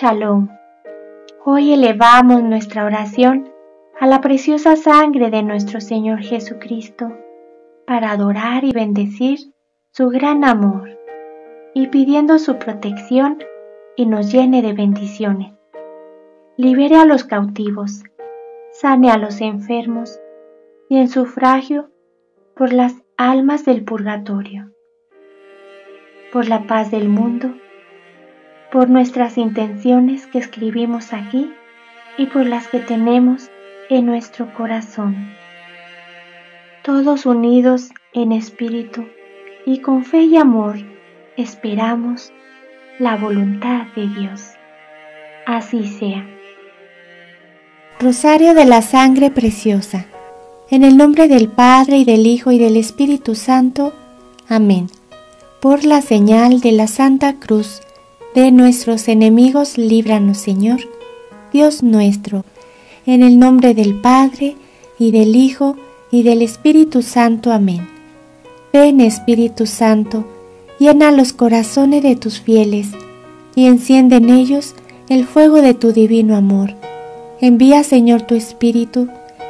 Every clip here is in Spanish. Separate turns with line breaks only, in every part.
Shalom. Hoy elevamos nuestra oración a la preciosa sangre de nuestro Señor Jesucristo para adorar y bendecir su gran amor y pidiendo su protección y nos llene de bendiciones. Libere a los cautivos, sane a los enfermos y en sufragio por las almas del purgatorio, por la paz del mundo, por nuestras intenciones que escribimos aquí y por las que tenemos en nuestro corazón. Todos unidos en espíritu y con fe y amor esperamos la voluntad de Dios. Así sea.
Rosario de la Sangre Preciosa. En el nombre del Padre y del Hijo y del Espíritu Santo. Amén. Por la señal de la Santa Cruz de nuestros enemigos, líbranos Señor, Dios nuestro, en el nombre del Padre y del Hijo y del Espíritu Santo. Amén. Ven Espíritu Santo, llena los corazones de tus fieles y enciende en ellos el fuego de tu divino amor. Envía Señor tu Espíritu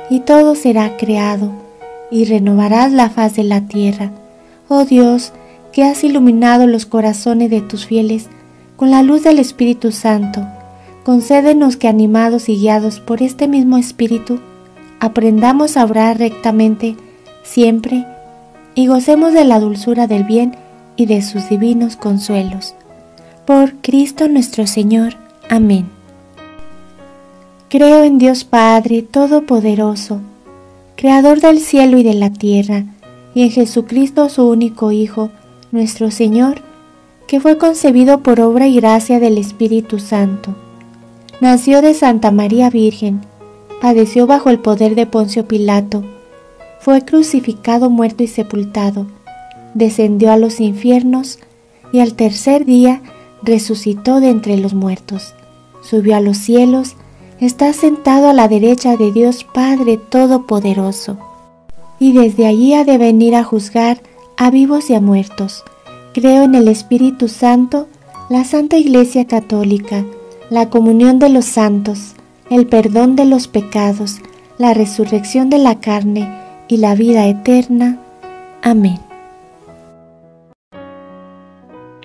y todo será creado y renovarás la faz de la tierra. Oh Dios, que has iluminado los corazones de tus fieles, con la luz del Espíritu Santo, concédenos que animados y guiados por este mismo Espíritu, aprendamos a orar rectamente siempre y gocemos de la dulzura del bien y de sus divinos consuelos. Por Cristo nuestro Señor. Amén. Creo en Dios Padre Todopoderoso, Creador del cielo y de la tierra, y en Jesucristo su único Hijo, nuestro Señor, que fue concebido por obra y gracia del Espíritu Santo. Nació de Santa María Virgen, padeció bajo el poder de Poncio Pilato, fue crucificado, muerto y sepultado, descendió a los infiernos y al tercer día resucitó de entre los muertos, subió a los cielos, está sentado a la derecha de Dios Padre Todopoderoso, y desde allí ha de venir a juzgar a vivos y a muertos. Creo en el Espíritu Santo, la Santa Iglesia Católica, la comunión de los santos, el perdón de los pecados, la resurrección de la carne y la vida eterna. Amén.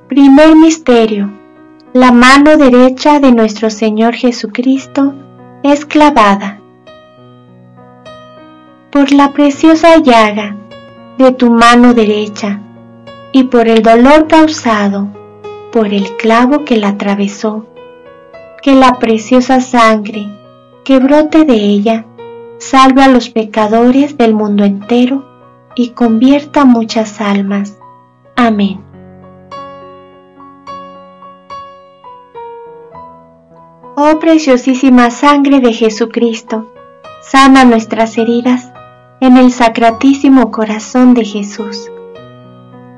Primer Misterio. La mano derecha de nuestro Señor Jesucristo es clavada. Por la preciosa llaga de tu mano derecha, y por el dolor causado por el clavo que la atravesó, que la preciosa sangre que brote de ella salve a los pecadores del mundo entero y convierta muchas almas. Amén. Oh preciosísima sangre de Jesucristo, sana nuestras heridas en el sacratísimo corazón de Jesús.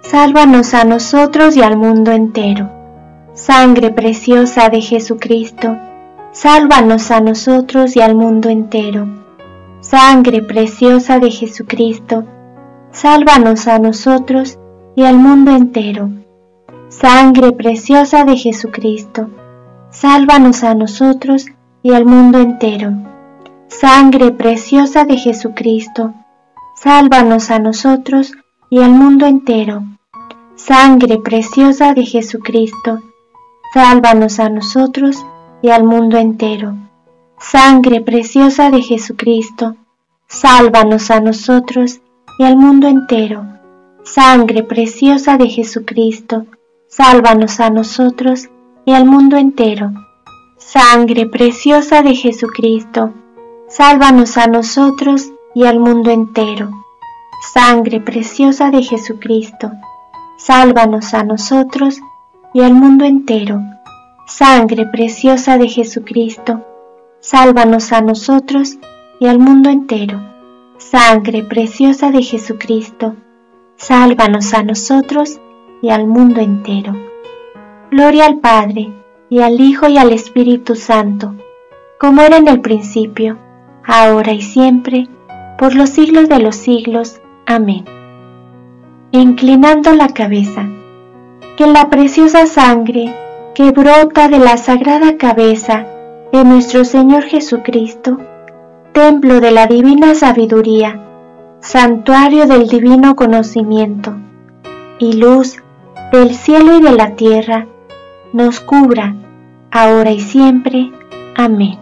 Sálvanos a nosotros y al mundo entero. Sangre preciosa de Jesucristo, sálvanos a nosotros y al mundo entero. Sangre preciosa de Jesucristo, sálvanos a nosotros y al mundo entero. Sangre preciosa de Jesucristo, sálvanos a nosotros y al mundo entero. Sangre preciosa de Jesucristo, sálvanos a nosotros y al mundo entero. Sangre preciosa de Jesucristo, sálvanos a nosotros y al mundo entero. Sangre preciosa de Jesucristo, sálvanos a nosotros y al mundo entero. Sangre preciosa de Jesucristo, sálvanos a nosotros y al mundo entero. Sangre preciosa de Jesucristo, sálvanos a nosotros y al mundo entero. Sangre preciosa de Jesucristo, sálvanos a nosotros y al mundo entero. Sangre preciosa de Jesucristo, sálvanos a nosotros y al mundo entero. Sangre preciosa de Jesucristo, sálvanos a nosotros y al mundo entero. Gloria al Padre, y al Hijo y al Espíritu Santo, como era en el principio, ahora y siempre, por los siglos de los siglos. Amén. Inclinando la cabeza, que la preciosa sangre que brota de la sagrada cabeza de nuestro Señor Jesucristo, templo de la divina sabiduría, santuario del divino conocimiento y luz del cielo y de la tierra, nos cubra, ahora y siempre. Amén.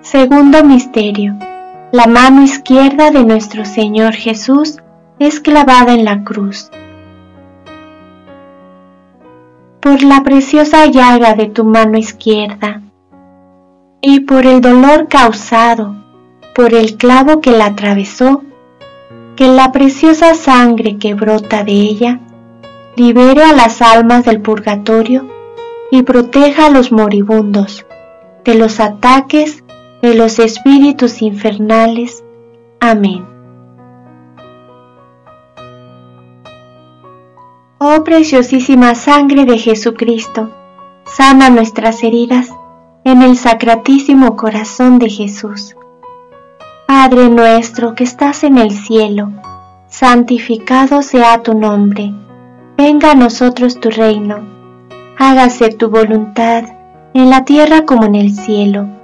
Segundo Misterio. La mano izquierda de nuestro Señor Jesús es clavada en la cruz. por la preciosa llaga de tu mano izquierda y por el dolor causado por el clavo que la atravesó, que la preciosa sangre que brota de ella libere a las almas del purgatorio y proteja a los moribundos de los ataques de los espíritus infernales. Amén. Oh preciosísima sangre de Jesucristo, sana nuestras heridas en el sacratísimo corazón de Jesús. Padre nuestro que estás en el cielo, santificado sea tu nombre, venga a nosotros tu reino, hágase tu voluntad en la tierra como en el cielo.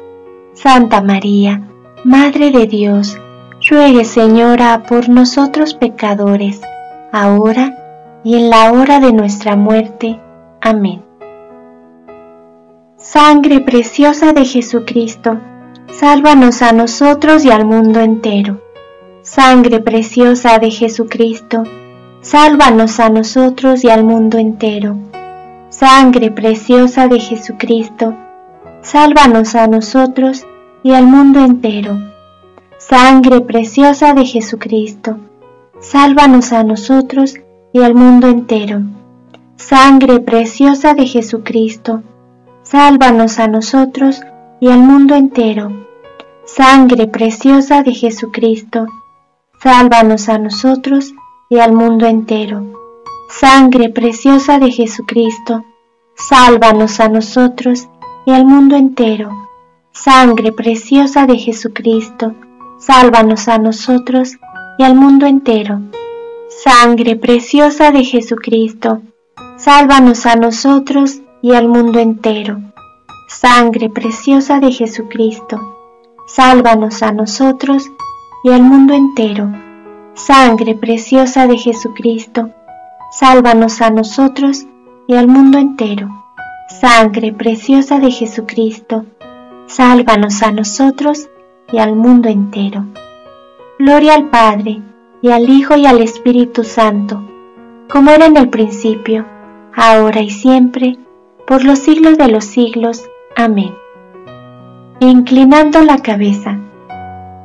Santa María, Madre de Dios, ruegue Señora por nosotros pecadores, ahora y en la hora de nuestra muerte. Amén. Sangre preciosa de Jesucristo, sálvanos a nosotros y al mundo entero. Sangre preciosa de Jesucristo, sálvanos a nosotros y al mundo entero. Sangre preciosa de Jesucristo, sálvanos a nosotros y al mundo entero Sangre preciosa de Jesucristo, sálvanos a nosotros y al mundo entero. Sangre preciosa de Jesucristo, sálvanos a nosotros y al mundo entero. Sangre preciosa de Jesucristo, sálvanos a nosotros y al mundo entero. Sangre preciosa de Jesucristo, sálvanos a nosotros y al mundo entero. Sangre preciosa de Jesucristo, sálvanos a nosotros y al mundo entero. Sangre preciosa de Jesucristo, sálvanos a nosotros y al mundo entero. Sangre preciosa de Jesucristo, sálvanos a nosotros y al mundo entero. Sangre preciosa de Jesucristo, sálvanos a nosotros y al mundo entero. Sangre preciosa de Jesucristo, sálvanos a nosotros y al mundo entero. Gloria al Padre, y al Hijo y al Espíritu Santo, como era en el principio, ahora y siempre, por los siglos de los siglos. Amén. Inclinando la cabeza,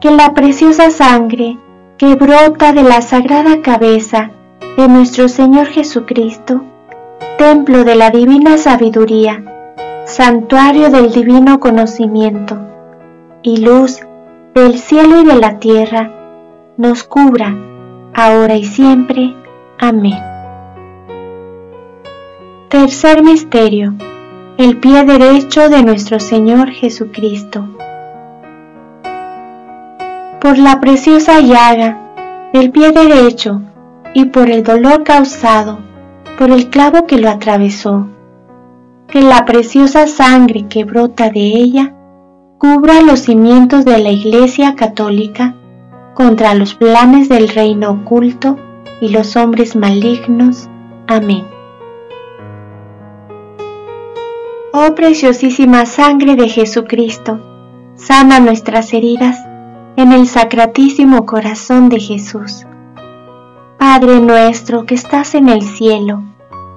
que la preciosa sangre que brota de la sagrada cabeza de nuestro Señor Jesucristo, templo de la divina sabiduría, santuario del divino conocimiento y luz del cielo y de la tierra, nos cubra, ahora y siempre. Amén. Tercer Misterio. el pie derecho de nuestro Señor Jesucristo. Por la preciosa llaga del pie derecho y por el dolor causado por el clavo que lo atravesó, que la preciosa sangre que brota de ella cubra los cimientos de la Iglesia Católica contra los planes del reino oculto y los hombres malignos. Amén. Oh preciosísima sangre de Jesucristo, sana nuestras heridas en el sacratísimo corazón de Jesús. Padre nuestro que estás en el cielo,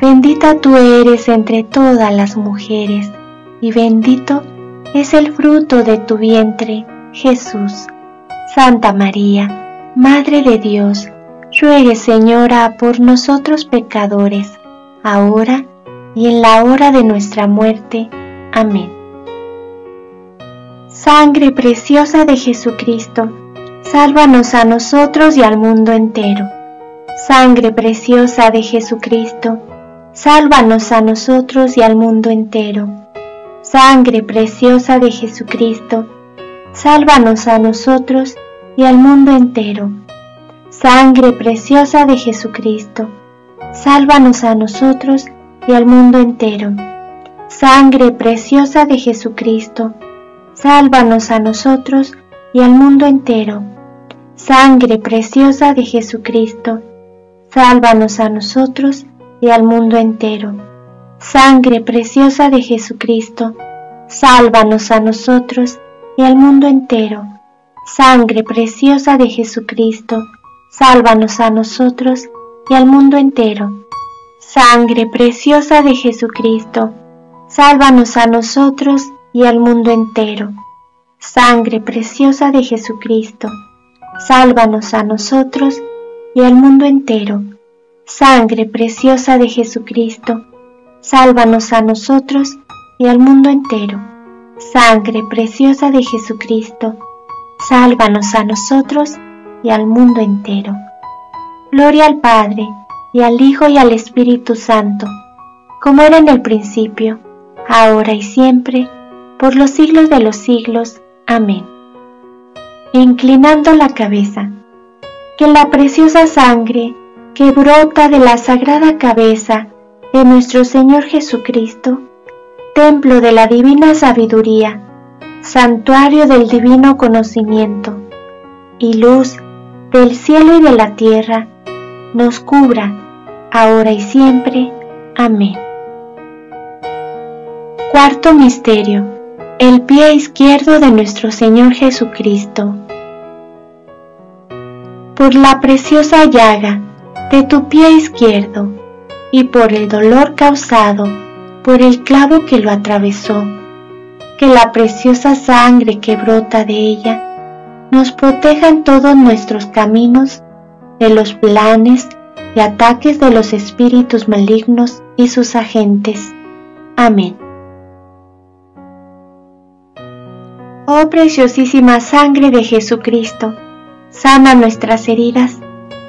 bendita tú eres entre todas las mujeres, y bendito es el fruto de tu vientre, Jesús. Santa María, Madre de Dios, ruegue Señora por nosotros pecadores, ahora y en la hora de nuestra muerte. Amén. Sangre preciosa de Jesucristo, sálvanos a nosotros y al mundo entero. Sangre preciosa de Jesucristo, sálvanos a nosotros y al mundo entero. Sangre preciosa de Jesucristo, sálvanos a nosotros y al mundo entero Sangre preciosa de Jesucristo, sálvanos a nosotros y al mundo entero. Sangre preciosa de Jesucristo, sálvanos a nosotros y al mundo entero. Sangre preciosa de Jesucristo, sálvanos a nosotros y al mundo entero. Sangre preciosa de Jesucristo, sálvanos a nosotros y al mundo entero. Sangre preciosa de Jesucristo, sálvanos a nosotros y al mundo entero. Sangre preciosa de Jesucristo, sálvanos a nosotros y al mundo entero. Sangre preciosa de Jesucristo, sálvanos a nosotros y al mundo entero. Sangre preciosa de Jesucristo, sálvanos a nosotros y al mundo entero. Sangre preciosa de Jesucristo, sálvanos a nosotros y al mundo entero. Gloria al Padre, y al Hijo y al Espíritu Santo, como era en el principio, ahora y siempre, por los siglos de los siglos. Amén. Inclinando la cabeza, que la preciosa sangre que brota de la sagrada cabeza de nuestro Señor Jesucristo, templo de la divina sabiduría, santuario del divino conocimiento y luz del cielo y de la tierra, nos cubra, ahora y siempre. Amén. Cuarto Misterio. El pie izquierdo de nuestro Señor Jesucristo. Por la preciosa llaga de tu pie izquierdo y por el dolor causado por el clavo que lo atravesó, que la preciosa sangre que brota de ella nos proteja en todos nuestros caminos de los planes y ataques de los espíritus malignos y sus agentes. Amén. Oh preciosísima sangre de Jesucristo, sana nuestras heridas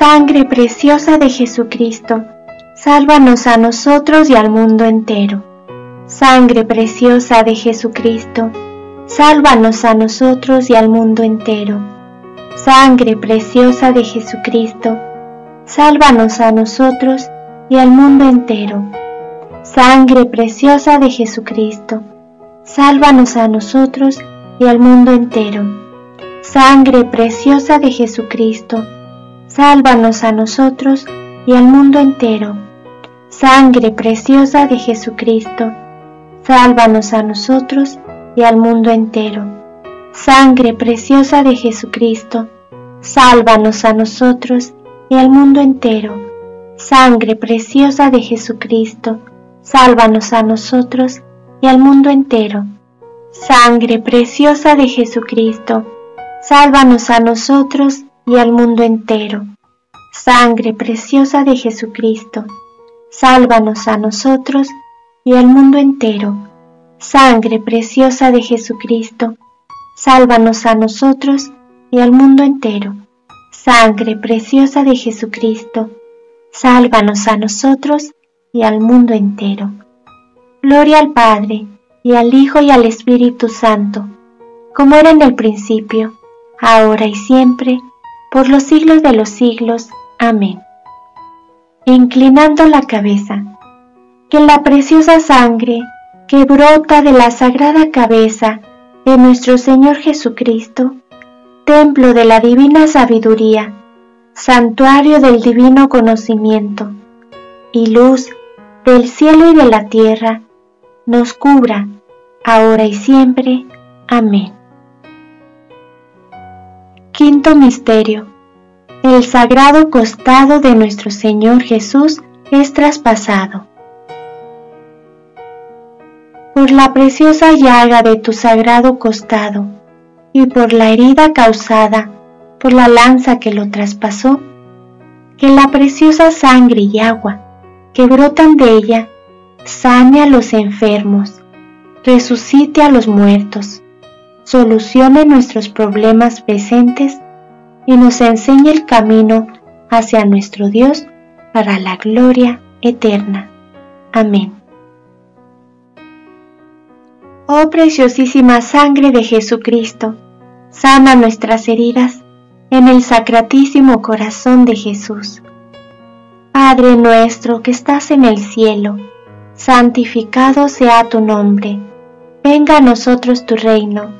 Sangre preciosa de Jesucristo, sálvanos a nosotros y al mundo entero. Sangre preciosa de Jesucristo, sálvanos a nosotros y al mundo entero. Sangre preciosa de Jesucristo, sálvanos a nosotros y al mundo entero. Sangre preciosa de Jesucristo, sálvanos a nosotros y al mundo entero. Sangre preciosa de Jesucristo, sálvanos a nosotros y al mundo entero. Sangre preciosa de Jesucristo, sálvanos a nosotros y al mundo entero. Sangre preciosa de Jesucristo, sálvanos a nosotros y al mundo entero. Sangre preciosa de Jesucristo, sálvanos a nosotros y al mundo entero. Sangre preciosa de Jesucristo, sálvanos a nosotros y al mundo entero. Sangre preciosa de Jesucristo, sálvanos a nosotros y al mundo entero. Sangre preciosa de Jesucristo, sálvanos a nosotros y al mundo entero. Sangre preciosa de Jesucristo, sálvanos a nosotros y al mundo entero. Gloria al Padre, y al Hijo y al Espíritu Santo, como era en el principio, ahora y siempre, por los siglos de los siglos. Amén. Inclinando la cabeza, que la preciosa sangre que brota de la sagrada cabeza de nuestro Señor Jesucristo, templo de la divina sabiduría, santuario del divino conocimiento, y luz del cielo y de la tierra, nos cubra, ahora y siempre. Amén. Quinto Misterio. El sagrado costado de nuestro Señor Jesús es traspasado. Por la preciosa llaga de tu sagrado costado y por la herida causada por la lanza que lo traspasó, que la preciosa sangre y agua que brotan de ella sane a los enfermos, resucite a los muertos, solucione nuestros problemas presentes y nos enseñe el camino hacia nuestro Dios para la gloria eterna. Amén. Oh preciosísima sangre de Jesucristo, sana nuestras heridas en el sacratísimo corazón de Jesús. Padre nuestro que estás en el cielo, santificado sea tu nombre, venga a nosotros tu reino,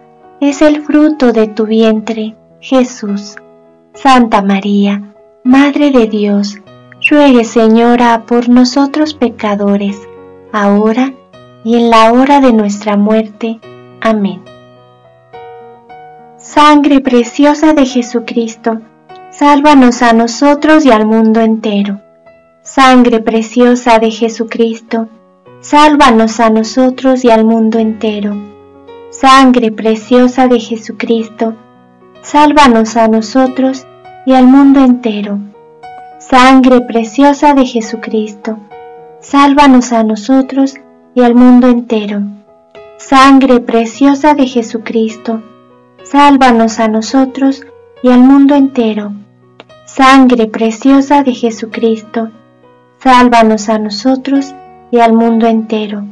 es el fruto de tu vientre, Jesús. Santa María, Madre de Dios, ruegue Señora por nosotros pecadores, ahora y en la hora de nuestra muerte. Amén. Sangre preciosa de Jesucristo, sálvanos a nosotros y al mundo entero. Sangre preciosa de Jesucristo, sálvanos a nosotros y al mundo entero. Sangre preciosa de Jesucristo, sálvanos a nosotros y al mundo entero. Sangre preciosa de Jesucristo, sálvanos a nosotros y al mundo entero. Sangre preciosa de Jesucristo, sálvanos a nosotros y al mundo entero. Sangre preciosa de Jesucristo, sálvanos a nosotros y al mundo entero.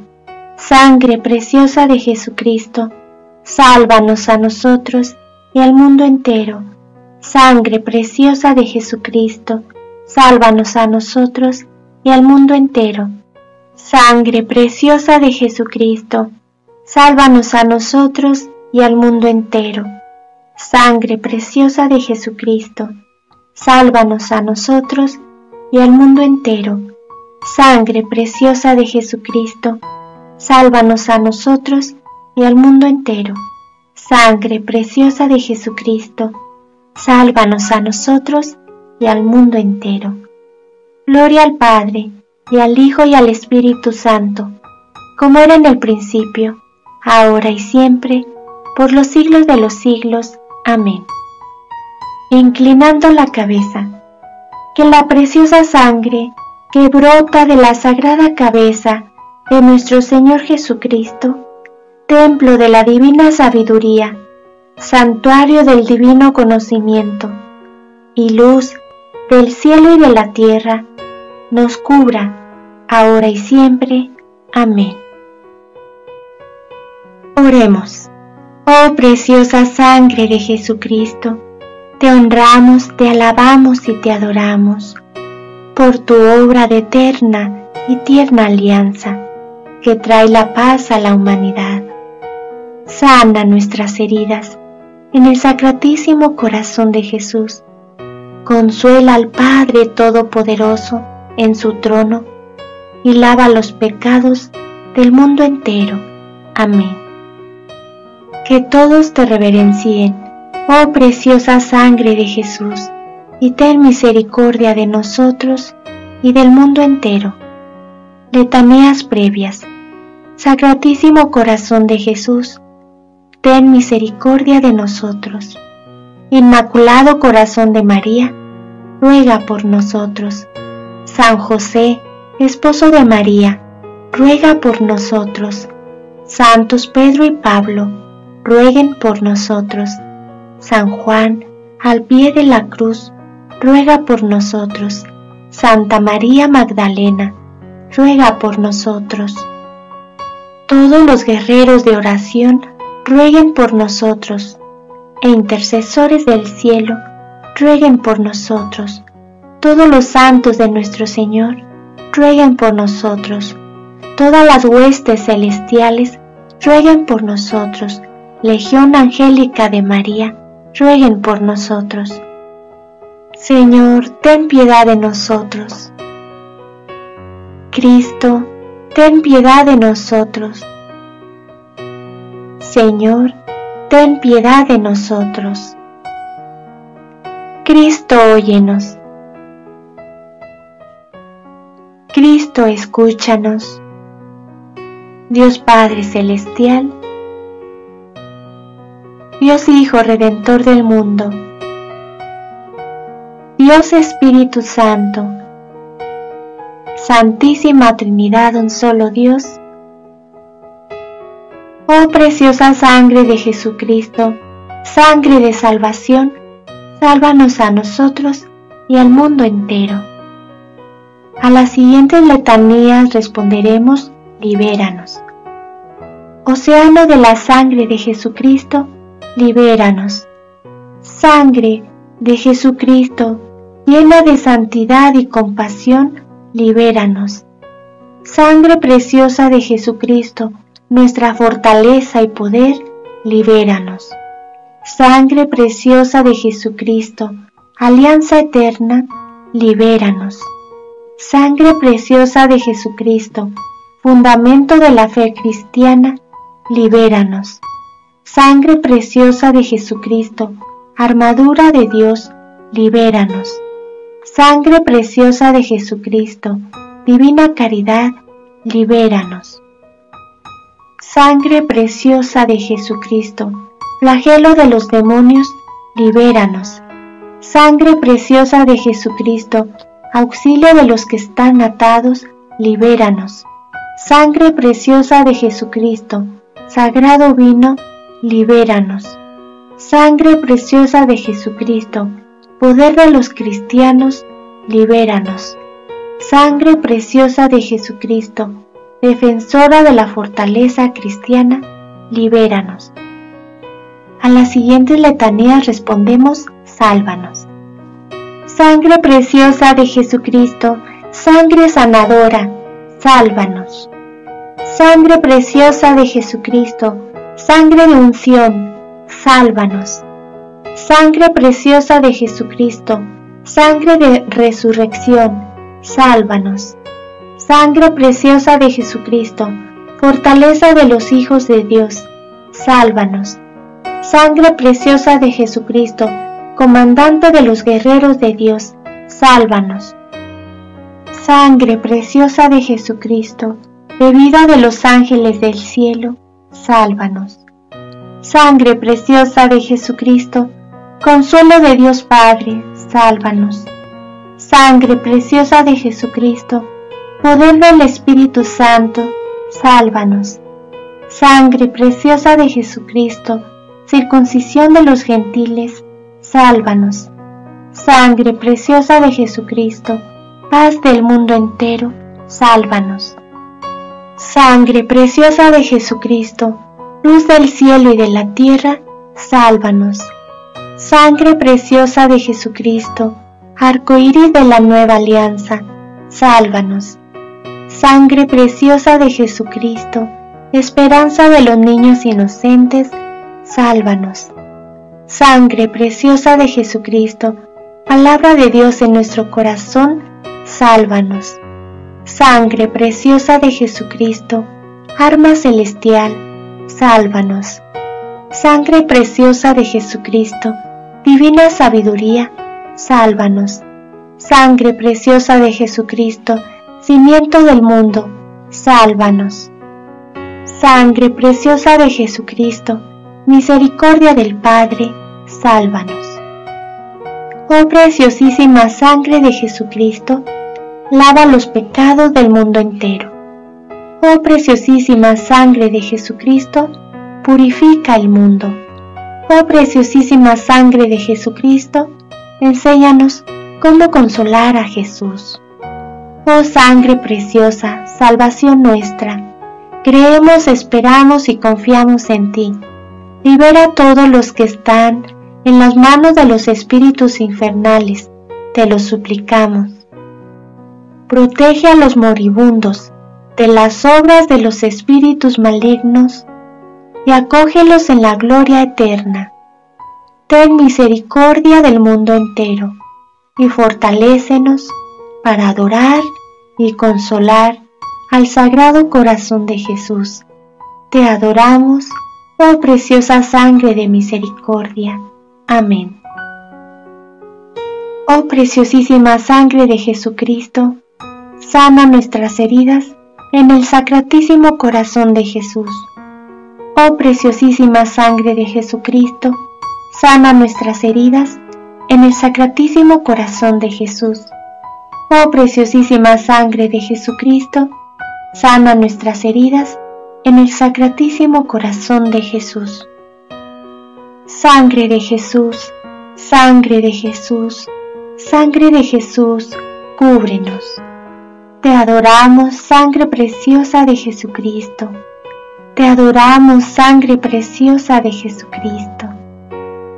Sangre preciosa de Jesucristo, sálvanos a nosotros y al mundo entero. Sangre preciosa de Jesucristo, sálvanos a nosotros y al mundo entero. Sangre preciosa de Jesucristo, sálvanos a nosotros y al mundo entero. Sangre preciosa de Jesucristo, sálvanos a nosotros y al mundo entero Sangre preciosa de Jesucristo, sálvanos a nosotros y al mundo entero. Sangre preciosa de Jesucristo, sálvanos a nosotros y al mundo entero. Gloria al Padre, y al Hijo y al Espíritu Santo, como era en el principio, ahora y siempre, por los siglos de los siglos. Amén. Inclinando la cabeza, que la preciosa sangre que brota de la sagrada cabeza de nuestro Señor Jesucristo, templo de la divina sabiduría, santuario del divino conocimiento y luz del cielo y de la tierra, nos cubra, ahora y siempre. Amén. Oremos. Oh preciosa sangre de Jesucristo, te honramos, te alabamos y te adoramos por tu obra de eterna y tierna alianza que trae la paz a la humanidad. Sana nuestras heridas en el sacratísimo corazón de Jesús. Consuela al Padre Todopoderoso en su trono y lava los pecados del mundo entero. Amén. Que todos te reverencien, oh preciosa sangre de Jesús, y ten misericordia de nosotros y del mundo entero. Letanías previas. Sacratísimo corazón de Jesús, ten misericordia de nosotros. Inmaculado corazón de María, ruega por nosotros. San José, esposo de María, ruega por nosotros. Santos Pedro y Pablo, rueguen por nosotros. San Juan, al pie de la cruz, ruega por nosotros. Santa María Magdalena, ruega por nosotros. Todos los guerreros de oración, rueguen por nosotros, e intercesores del cielo, rueguen por nosotros todos los santos de nuestro Señor, rueguen por nosotros. Todas las huestes celestiales, rueguen por nosotros. Legión Angélica de María, rueguen por nosotros. Señor, ten piedad de nosotros. Cristo, ten piedad de nosotros. Señor, ten piedad de nosotros. Cristo, óyenos. Cristo, escúchanos. Dios Padre Celestial, Dios Hijo Redentor del mundo, Dios Espíritu Santo, Santísima Trinidad, un solo Dios, oh preciosa sangre de Jesucristo, sangre de salvación, sálvanos a nosotros y al mundo entero. A las siguientes letanías responderemos, libéranos. Océano de la sangre de Jesucristo, libéranos. Sangre de Jesucristo, llena de santidad y compasión, libéranos. Sangre preciosa de Jesucristo, nuestra fortaleza y poder, libéranos. Sangre preciosa de Jesucristo, alianza eterna, libéranos. Sangre preciosa de Jesucristo, fundamento de la fe cristiana, libéranos. Sangre preciosa de Jesucristo, armadura de Dios, libéranos. Sangre preciosa de Jesucristo, divina caridad, libéranos. Sangre preciosa de Jesucristo, flagelo de los demonios, libéranos. Sangre preciosa de Jesucristo, auxilio de los que están atados, libéranos. Sangre preciosa de Jesucristo, sagrado vino, libéranos. Sangre preciosa de Jesucristo, poder de los cristianos, libéranos. Sangre preciosa de Jesucristo, defensora de la fortaleza cristiana, libéranos. A las siguientes letanías respondemos, sálvanos. Sangre preciosa de Jesucristo, sangre sanadora, sálvanos. Sangre preciosa de Jesucristo, sangre de unción, sálvanos. Sangre preciosa de Jesucristo, sangre de resurrección, sálvanos. Sangre preciosa de Jesucristo, fortaleza de los hijos de Dios, sálvanos. Sangre preciosa de Jesucristo, comandante de los guerreros de Dios, sálvanos. Sangre preciosa de Jesucristo, bebida de los ángeles del cielo, sálvanos. Sangre preciosa de Jesucristo, consuelo de Dios Padre, sálvanos. Sangre preciosa de Jesucristo, poder del Espíritu Santo, sálvanos. Sangre preciosa de Jesucristo, circuncisión de los gentiles, sálvanos. Sangre preciosa de Jesucristo, paz del mundo entero, sálvanos. Sangre preciosa de Jesucristo, luz del cielo y de la tierra, sálvanos. Sangre preciosa de Jesucristo, arco iris de la nueva alianza, sálvanos. Sangre preciosa de Jesucristo, esperanza de los niños inocentes, sálvanos. Sangre preciosa de Jesucristo, palabra de Dios en nuestro corazón, sálvanos. Sangre preciosa de Jesucristo, arma celestial, sálvanos. Sangre preciosa de Jesucristo, divina sabiduría, sálvanos. Sangre preciosa de Jesucristo, cimiento del mundo, sálvanos. Sangre preciosa de Jesucristo, misericordia del Padre, sálvanos. Oh preciosísima sangre de Jesucristo, lava los pecados del mundo entero. Oh preciosísima sangre de Jesucristo, purifica el mundo. Oh preciosísima sangre de Jesucristo, enséñanos cómo consolar a Jesús. Oh sangre preciosa, salvación nuestra, creemos, esperamos y confiamos en ti. Libera a todos los que están en las manos de los espíritus infernales, te lo suplicamos. Protege a los moribundos de las obras de los espíritus malignos y acógelos en la gloria eterna. Ten misericordia del mundo entero y fortalécenos para adorar y consolar al Sagrado Corazón de Jesús. Te adoramos, oh preciosa sangre de misericordia. Amén. Oh preciosísima sangre de Jesucristo, sana nuestras heridas en el sacratísimo corazón de Jesús. Oh preciosísima sangre de Jesucristo, sana nuestras heridas en el sacratísimo corazón de Jesús. Oh preciosísima sangre de Jesucristo, sana nuestras heridas en el sacratísimo corazón de Jesús. Sangre de Jesús, sangre de Jesús, sangre de Jesús, cúbrenos. Te adoramos, sangre preciosa de Jesucristo. Te adoramos, sangre preciosa de Jesucristo.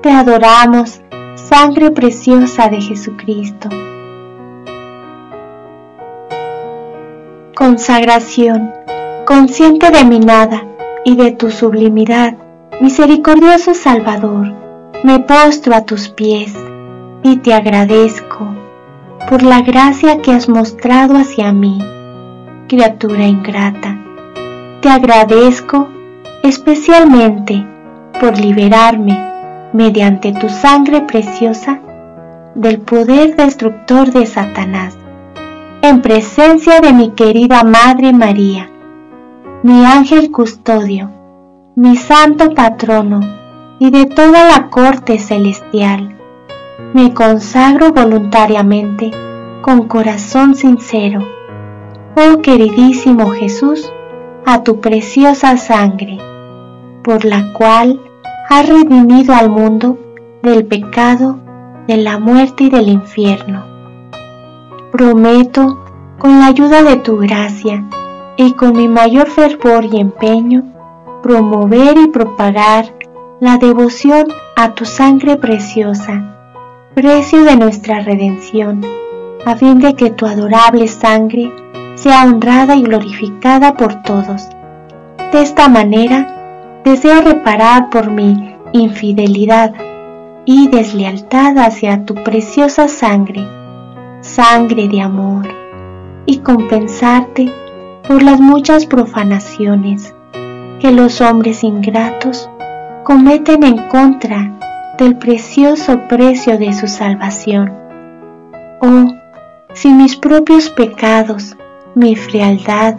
Te adoramos, sangre preciosa de Jesucristo. Consagración, consciente de mi nada y de tu sublimidad, misericordioso Salvador, me postro a tus pies y te agradezco por la gracia que has mostrado hacia mí, criatura ingrata. Te agradezco especialmente por liberarme mediante tu sangre preciosa del poder destructor de Satanás en presencia de mi querida Madre María, mi ángel custodio, mi santo patrono y de toda la corte celestial. Me consagro voluntariamente con corazón sincero, oh queridísimo Jesús, a tu preciosa sangre, por la cual has redimido al mundo del pecado, de la muerte y del infierno. Prometo, con la ayuda de tu gracia y con mi mayor fervor y empeño, promover y propagar la devoción a tu sangre preciosa, precio de nuestra redención, a fin de que tu adorable sangre sea honrada y glorificada por todos. De esta manera, deseo reparar por mi infidelidad y deslealtad hacia tu preciosa sangre sangre de amor, y compensarte por las muchas profanaciones que los hombres ingratos cometen en contra del precioso precio de su salvación. Oh, si mis propios pecados, mi frialdad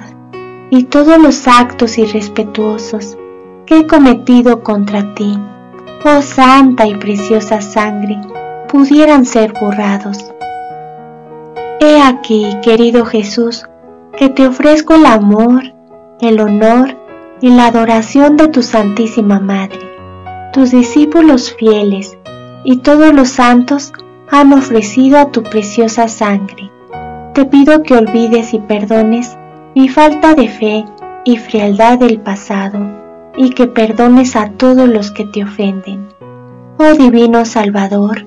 y todos los actos irrespetuosos que he cometido contra ti, oh santa y preciosa sangre, pudieran ser borrados. He aquí, querido Jesús, que te ofrezco el amor, el honor y la adoración de tu Santísima Madre. Tus discípulos fieles y todos los santos han ofrecido a tu preciosa sangre. Te pido que olvides y perdones mi falta de fe y frialdad del pasado, y que perdones a todos los que te ofenden. Oh Divino Salvador,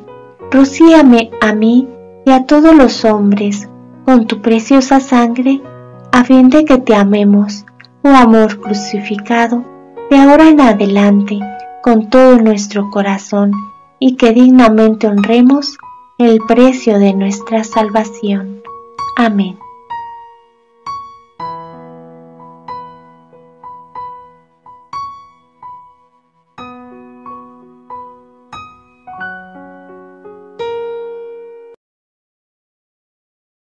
rocíame a mí y a todos los hombres con tu preciosa sangre, a fin de que te amemos, oh amor crucificado, de ahora en adelante, con todo nuestro corazón, y que dignamente honremos el precio de nuestra salvación. Amén.